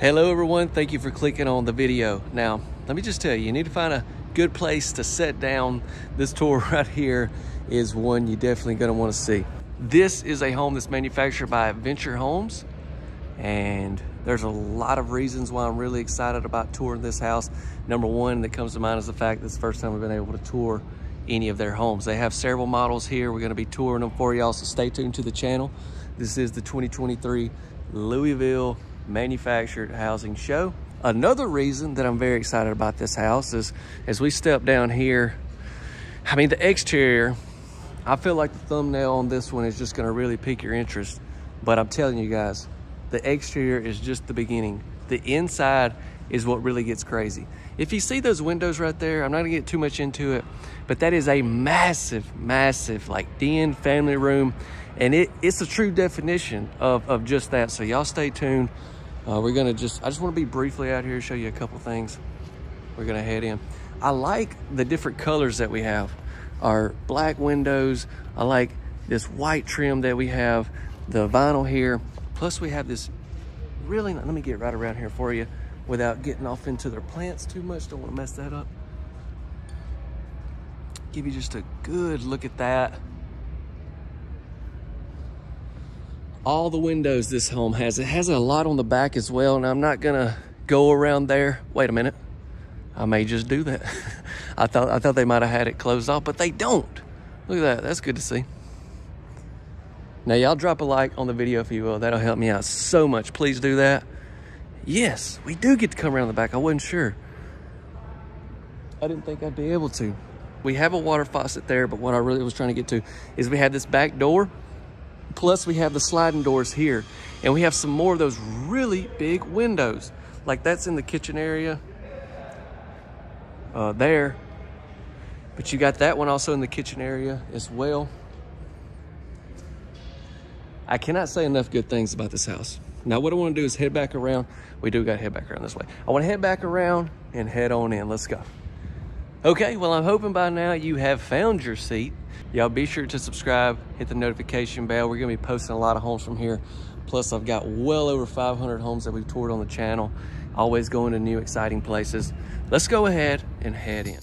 Hello everyone, thank you for clicking on the video. Now, let me just tell you, you need to find a good place to set down. This tour right here is one you're definitely gonna wanna see. This is a home that's manufactured by Adventure Homes and there's a lot of reasons why I'm really excited about touring this house. Number one that comes to mind is the fact that it's the first time we've been able to tour any of their homes. They have several models here. We're gonna be touring them for y'all, so stay tuned to the channel. This is the 2023 Louisville manufactured housing show. Another reason that I'm very excited about this house is as we step down here, I mean, the exterior, I feel like the thumbnail on this one is just gonna really pique your interest. But I'm telling you guys, the exterior is just the beginning. The inside is what really gets crazy. If you see those windows right there, I'm not gonna get too much into it, but that is a massive, massive like den family room. And it, it's a true definition of, of just that. So y'all stay tuned. Uh, we're gonna just, I just wanna be briefly out here, show you a couple things. We're gonna head in. I like the different colors that we have. Our black windows. I like this white trim that we have, the vinyl here. Plus we have this really, let me get right around here for you without getting off into their plants too much. Don't wanna mess that up. Give you just a good look at that. All the windows this home has. It has a lot on the back as well, and I'm not gonna go around there. Wait a minute. I may just do that. I thought I thought they might have had it closed off, but they don't. Look at that. That's good to see. Now, y'all drop a like on the video if you will. That'll help me out so much. Please do that. Yes, we do get to come around the back. I wasn't sure. I didn't think I'd be able to. We have a water faucet there, but what I really was trying to get to is we have this back door Plus we have the sliding doors here and we have some more of those really big windows. Like that's in the kitchen area uh, there. But you got that one also in the kitchen area as well. I cannot say enough good things about this house. Now what I want to do is head back around. We do got to head back around this way. I want to head back around and head on in. Let's go. Okay, well, I'm hoping by now you have found your seat. Y'all be sure to subscribe, hit the notification bell. We're gonna be posting a lot of homes from here. Plus, I've got well over 500 homes that we've toured on the channel, always going to new exciting places. Let's go ahead and head in.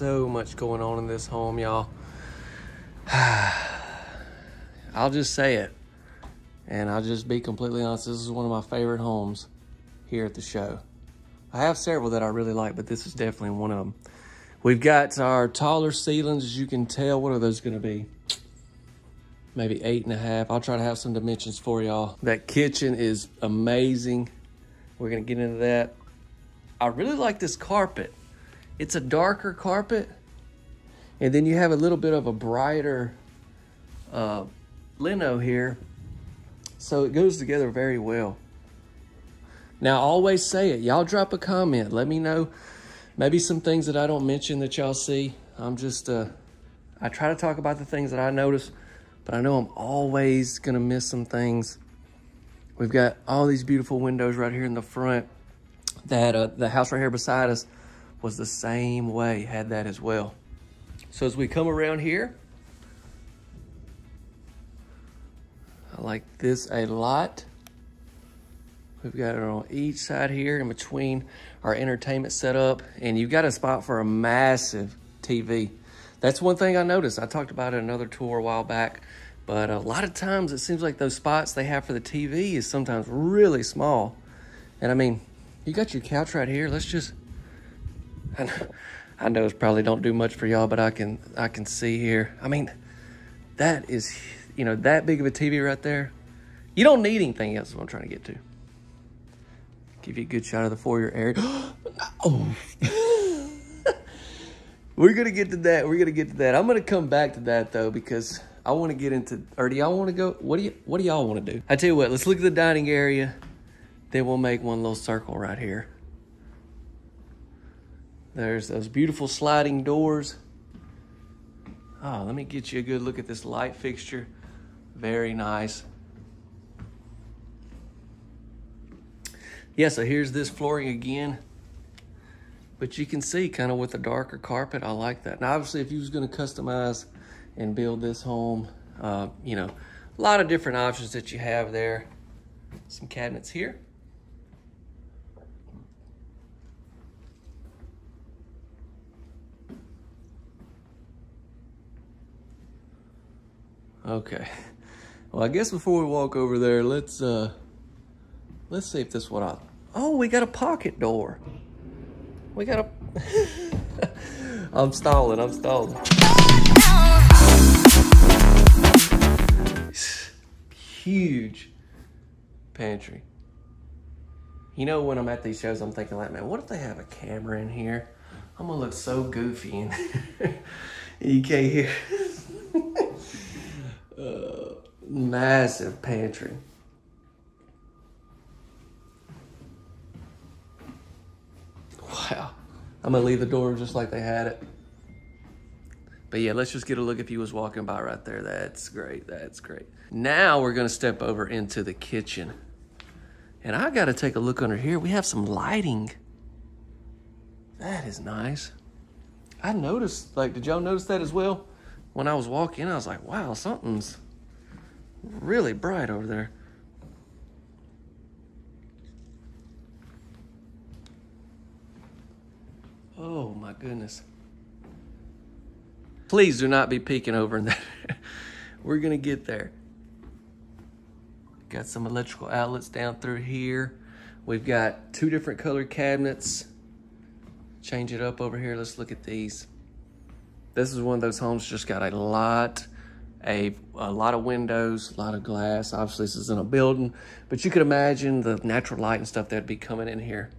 So much going on in this home, y'all. I'll just say it. And I'll just be completely honest. This is one of my favorite homes here at the show. I have several that I really like, but this is definitely one of them. We've got our taller ceilings, as you can tell. What are those going to be? Maybe eight and a half. I'll try to have some dimensions for y'all. That kitchen is amazing. We're gonna get into that. I really like this carpet. It's a darker carpet. And then you have a little bit of a brighter uh, lino here. So it goes together very well. Now, always say it. Y'all drop a comment. Let me know maybe some things that I don't mention that y'all see. I'm just, uh, I try to talk about the things that I notice, but I know I'm always going to miss some things. We've got all these beautiful windows right here in the front. That uh, the house right here beside us was the same way, had that as well. So as we come around here, I like this a lot. We've got it on each side here in between our entertainment setup. And you've got a spot for a massive TV. That's one thing I noticed. I talked about it another tour a while back. But a lot of times it seems like those spots they have for the TV is sometimes really small. And I mean, you got your couch right here. Let's just, I know, I know it's probably don't do much for y'all, but I can, I can see here. I mean, that is, you know, that big of a TV right there. You don't need anything else is what I'm trying to get to. Give you a good shot of the foyer area. oh. We're going to get to that. We're going to get to that. I'm going to come back to that though, because I want to get into, or do y'all want to go? What do you, what do y'all want to do? I tell you what, let's look at the dining area. Then we'll make one little circle right here. There's those beautiful sliding doors. Oh, let me get you a good look at this light fixture. Very nice. Yeah, so here's this flooring again. But you can see kind of with the darker carpet, I like that. Now, obviously, if you was going to customize and build this home, uh, you know, a lot of different options that you have there. Some cabinets here. Okay. Well, I guess before we walk over there, let's uh let's see if this what I Oh, we got a pocket door. We got a I'm stalling, I'm stalling. Huge pantry. You know, when I'm at these shows, I'm thinking like, man, what if they have a camera in here? I'm gonna look so goofy and you can't hear. uh, massive pantry. Wow. I'm gonna leave the door just like they had it. But yeah, let's just get a look if he was walking by right there. That's great, that's great. Now we're gonna step over into the kitchen. And I gotta take a look under here. We have some lighting. That is nice. I noticed, like, did y'all notice that as well? When I was walking, I was like, wow, something's really bright over there. Oh my goodness. Please do not be peeking over in that. We're gonna get there. Got some electrical outlets down through here. We've got two different color cabinets. Change it up over here. Let's look at these. This is one of those homes just got a lot, a, a lot of windows, a lot of glass. Obviously, this is in a building, but you could imagine the natural light and stuff that'd be coming in here.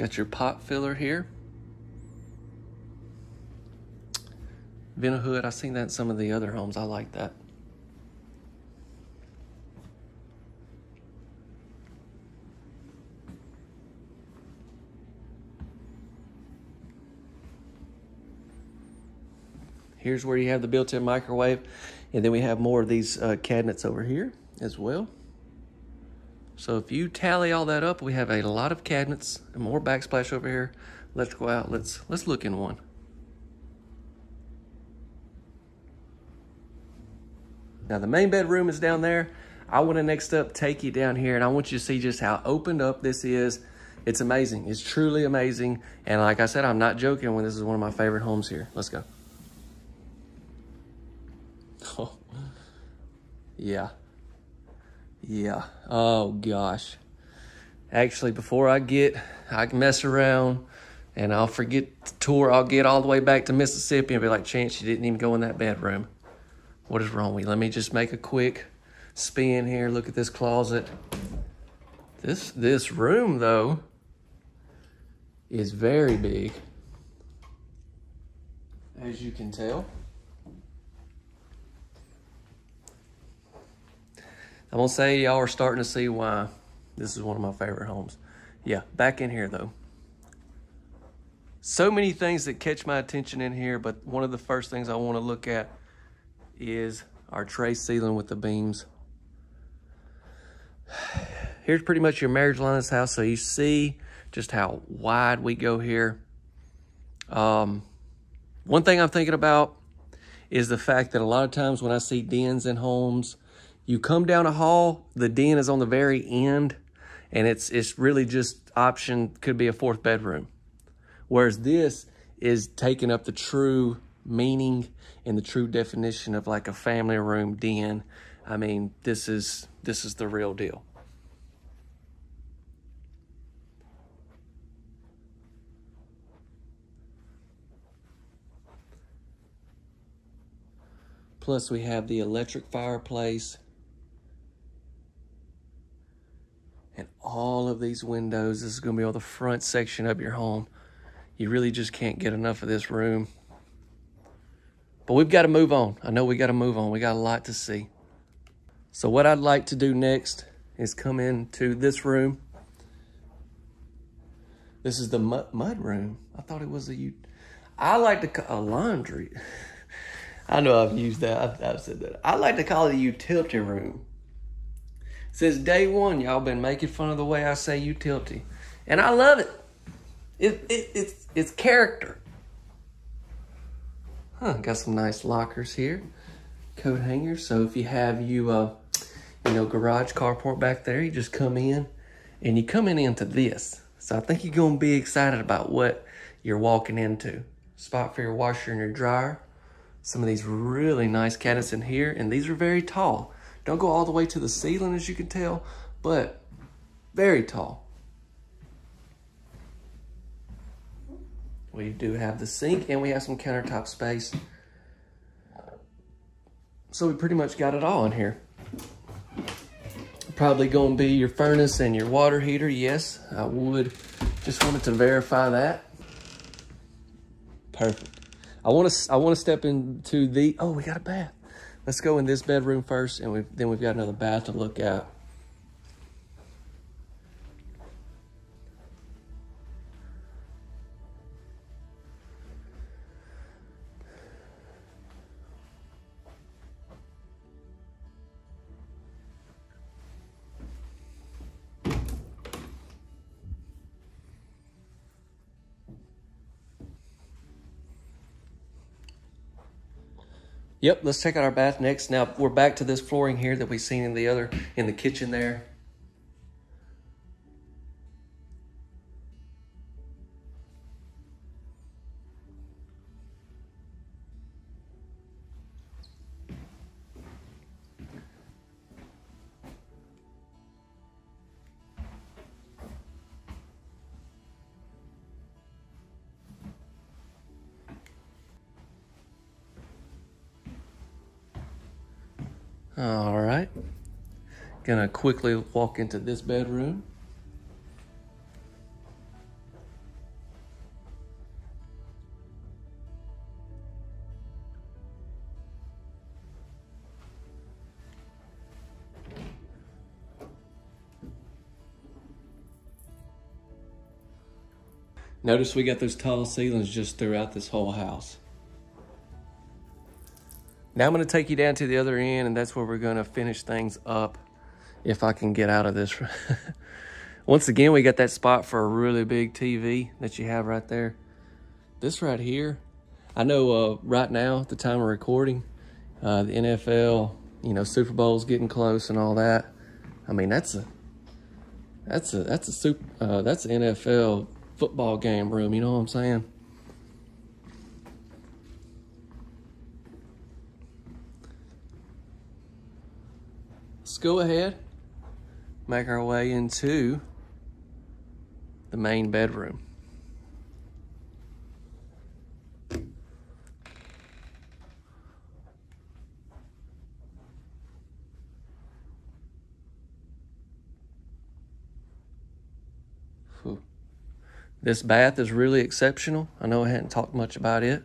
Got your pot filler here. Vent-A-Hood, I've seen that in some of the other homes. I like that. Here's where you have the built-in microwave. And then we have more of these uh, cabinets over here as well. So if you tally all that up, we have a lot of cabinets and more backsplash over here. Let's go out. Let's let's look in one. Now the main bedroom is down there. I want to next up take you down here and I want you to see just how opened up this is. It's amazing. It's truly amazing. And like I said, I'm not joking when this is one of my favorite homes here. Let's go. Oh, yeah. Yeah. Oh gosh. Actually, before I get, I can mess around and I'll forget the tour. I'll get all the way back to Mississippi and be like, Chance, you didn't even go in that bedroom. What is wrong with you? Let me just make a quick spin here. Look at this closet. This this room though is very big. As you can tell. I'm gonna say y'all are starting to see why this is one of my favorite homes. Yeah, back in here though. So many things that catch my attention in here, but one of the first things I wanna look at is our tray ceiling with the beams. Here's pretty much your marriage line of this house. So you see just how wide we go here. Um, one thing I'm thinking about is the fact that a lot of times when I see dens in homes, you come down a hall, the den is on the very end, and it's it's really just option could be a fourth bedroom. Whereas this is taking up the true meaning and the true definition of like a family room den. I mean, this is this is the real deal. Plus we have the electric fireplace all of these windows. This is going to be all the front section of your home. You really just can't get enough of this room. But we've got to move on. I know we got to move on. We got a lot to see. So what I'd like to do next is come into this room. This is the mud, mud room. I thought it was a, I like to call a laundry. I know I've used that. I've, I've, said that. I like to call it a utility room. Since day one, y'all been making fun of the way I say utility. And I love it. It, it it's it's character. Huh, got some nice lockers here. Coat hangers. So if you have you uh you know garage carport back there, you just come in and you come in into this. So I think you're gonna be excited about what you're walking into. Spot for your washer and your dryer. Some of these really nice cabinets in here, and these are very tall. Don't go all the way to the ceiling as you can tell, but very tall. We do have the sink and we have some countertop space. So we pretty much got it all in here. Probably gonna be your furnace and your water heater. Yes, I would. Just wanted to verify that. Perfect. I want to I want to step into the, oh, we got a bath. Let's go in this bedroom first and we then we've got another bath to look at. Yep, let's check out our bath next. Now we're back to this flooring here that we've seen in the other, in the kitchen there. All right. Gonna quickly walk into this bedroom. Notice we got those tall ceilings just throughout this whole house. Now I'm going to take you down to the other end, and that's where we're going to finish things up if I can get out of this. Once again, we got that spot for a really big TV that you have right there. This right here, I know uh, right now, at the time of recording, uh, the NFL, you know, Super Bowl's getting close and all that. I mean, that's a, that's a, that's a super, uh, that's an NFL football game room, you know what I'm saying? Go ahead, make our way into the main bedroom. This bath is really exceptional. I know I hadn't talked much about it,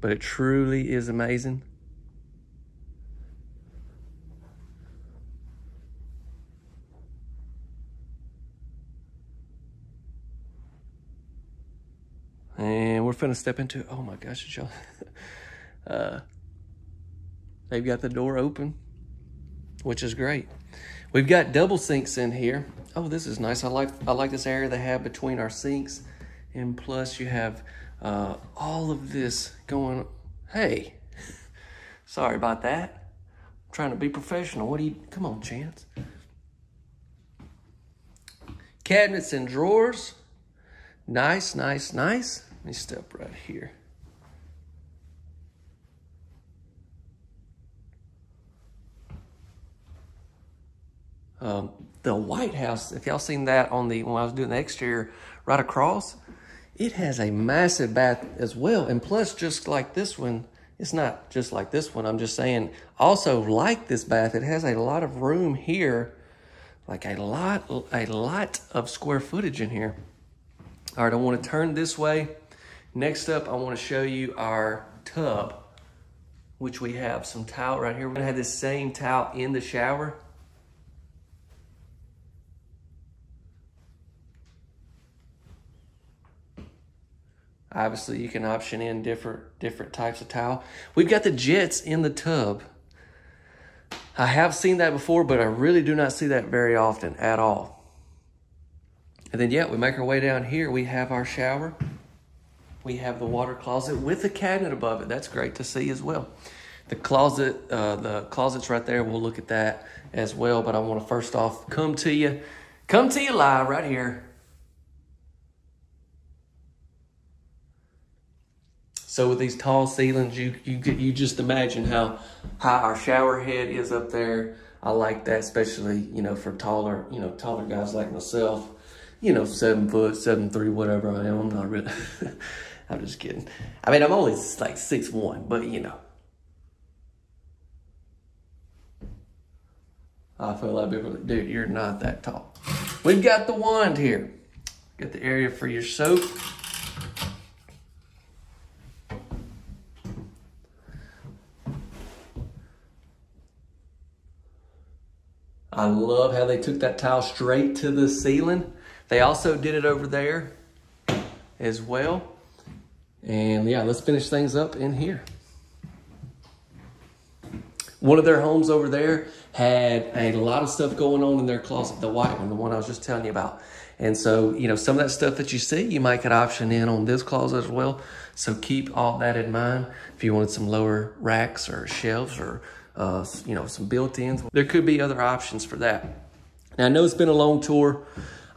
but it truly is amazing. Gonna step into, oh my gosh, y'all. uh, they've got the door open, which is great. We've got double sinks in here. Oh, this is nice. I like I like this area they have between our sinks. And plus you have uh, all of this going, hey, sorry about that. I'm trying to be professional. What do you, come on, Chance. Cabinets and drawers. Nice, nice, nice. Let me step right here. Um, the White House, if y'all seen that on the, when I was doing the exterior right across, it has a massive bath as well. And plus, just like this one, it's not just like this one. I'm just saying, also like this bath, it has a lot of room here, like a lot, a lot of square footage in here. All right, I want to turn this way. Next up, I want to show you our tub, which we have some towel right here. We're gonna have this same towel in the shower. Obviously, you can option in different different types of towel. We've got the jets in the tub. I have seen that before, but I really do not see that very often at all. And then, yeah, we make our way down here. We have our shower. We have the water closet with a cabinet above it. That's great to see as well. The closet, uh, the closet's right there. We'll look at that as well. But I want to first off come to you, come to you live right here. So with these tall ceilings, you you you just imagine how high our shower head is up there. I like that, especially you know for taller you know taller guys like myself. You know, seven foot, seven three, whatever I am. I'm not really. I'm just kidding. I mean, I'm only like six one, but you know. I feel like people, dude, you're not that tall. We've got the wand here. Got the area for your soap. I love how they took that tile straight to the ceiling. They also did it over there as well. And yeah, let's finish things up in here. One of their homes over there had a lot of stuff going on in their closet, the white one, the one I was just telling you about. And so, you know, some of that stuff that you see, you might get option in on this closet as well. So keep all that in mind. If you wanted some lower racks or shelves or, uh, you know, some built-ins, there could be other options for that. Now, I know it's been a long tour.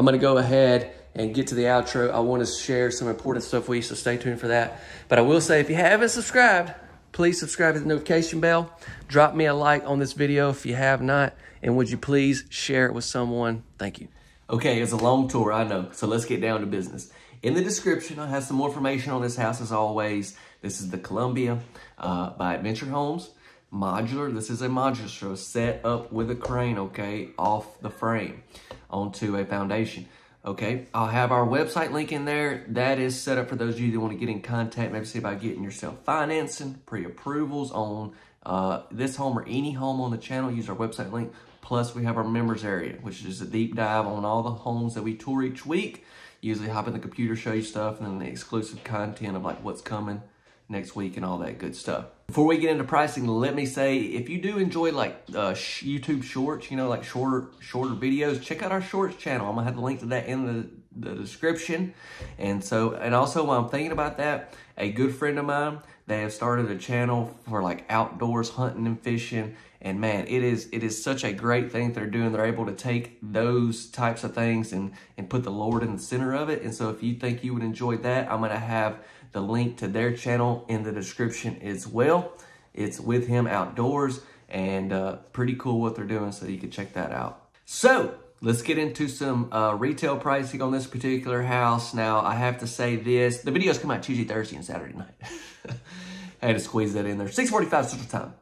I'm going to go ahead and get to the outro, I want to share some important stuff with you, so stay tuned for that. But I will say, if you haven't subscribed, please subscribe to the notification bell. Drop me a like on this video if you have not. And would you please share it with someone? Thank you. Okay, it's a long tour, I know. So let's get down to business. In the description, I have some more information on this house as always. This is the Columbia uh, by Adventure Homes. Modular, this is a modular set up with a crane, okay, off the frame onto a foundation. Okay, I'll have our website link in there. That is set up for those of you that want to get in contact, maybe see about getting yourself financing, pre-approvals on uh, this home or any home on the channel. Use our website link. Plus, we have our members area, which is a deep dive on all the homes that we tour each week. Usually hop in the computer, show you stuff, and then the exclusive content of like what's coming next week and all that good stuff. Before we get into pricing, let me say, if you do enjoy like uh, YouTube shorts, you know, like shorter shorter videos, check out our shorts channel. I'm gonna have the link to that in the, the description. And so, and also while I'm thinking about that, a good friend of mine, they have started a channel for like outdoors hunting and fishing. And man, it is it is such a great thing they're doing. They're able to take those types of things and, and put the Lord in the center of it. And so if you think you would enjoy that, I'm gonna have the link to their channel in the description as well. It's with him outdoors and uh, pretty cool what they're doing, so you can check that out. So let's get into some uh, retail pricing on this particular house. Now, I have to say this. The videos come out Tuesday, Thursday, and Saturday night. I had to squeeze that in there. 645 Central Time.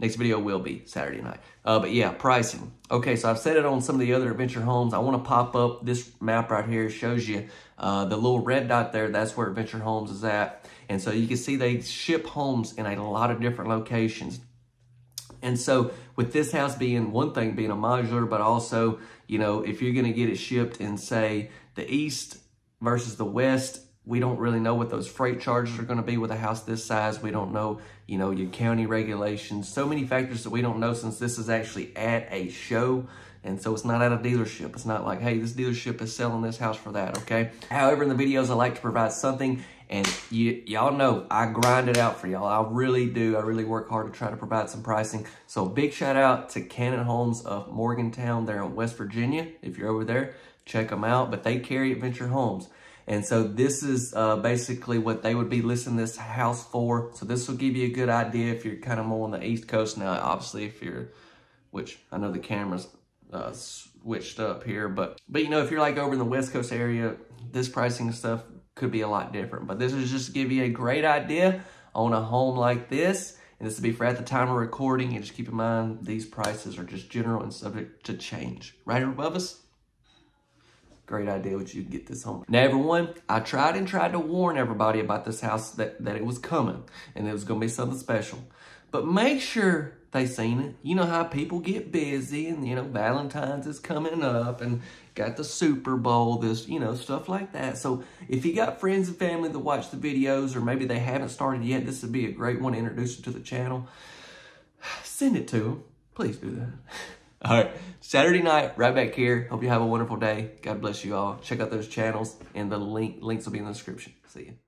Next video will be Saturday night. Uh, but yeah, pricing. Okay, so I've said it on some of the other Adventure Homes. I want to pop up this map right here. Shows you uh, the little red dot there. That's where Adventure Homes is at. And so you can see they ship homes in a lot of different locations. And so with this house being one thing, being a modular, but also, you know, if you're going to get it shipped in, say, the east versus the west, we don't really know what those freight charges are going to be with a house this size. We don't know, you know, your county regulations. So many factors that we don't know since this is actually at a show. And so it's not at a dealership. It's not like, hey, this dealership is selling this house for that, okay? However, in the videos, I like to provide something. And y'all know I grind it out for y'all. I really do. I really work hard to try to provide some pricing. So big shout out to Cannon Homes of Morgantown there in West Virginia. If you're over there, check them out. But they carry Adventure Homes. And so this is uh, basically what they would be listing this house for. So this will give you a good idea if you're kind of more on the East Coast now. Obviously, if you're, which I know the camera's uh, switched up here, but but you know if you're like over in the West Coast area, this pricing stuff could be a lot different. But this is just to give you a great idea on a home like this. And this will be for at the time of recording. And just keep in mind, these prices are just general and subject to change. Right above us, great idea what you get this home. Now everyone, I tried and tried to warn everybody about this house that, that it was coming and it was gonna be something special. But make sure they seen it. You know how people get busy and, you know, Valentine's is coming up and got the Super Bowl, this, you know, stuff like that. So if you got friends and family that watch the videos or maybe they haven't started yet, this would be a great one to introduce them to the channel. Send it to them. Please do that. All right, Saturday night, right back here. Hope you have a wonderful day. God bless you all. Check out those channels and the link links will be in the description. See you.